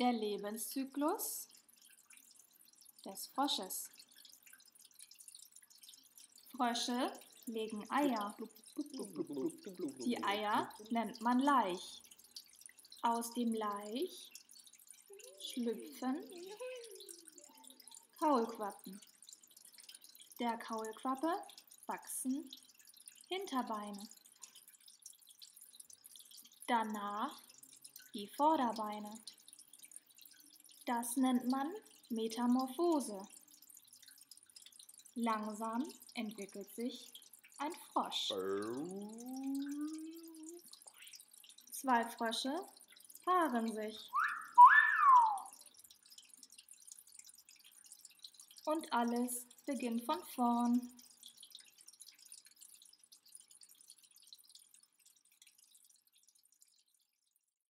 Der Lebenszyklus des Frosches. Frösche legen Eier. Die Eier nennt man Laich. Aus dem Laich schlüpfen Kaulquappen. Der Kaulquappe wachsen Hinterbeine. Danach die Vorderbeine. Das nennt man Metamorphose. Langsam entwickelt sich ein Frosch. Zwei Frösche paaren sich. Und alles beginnt von vorn.